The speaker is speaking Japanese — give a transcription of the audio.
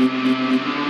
Música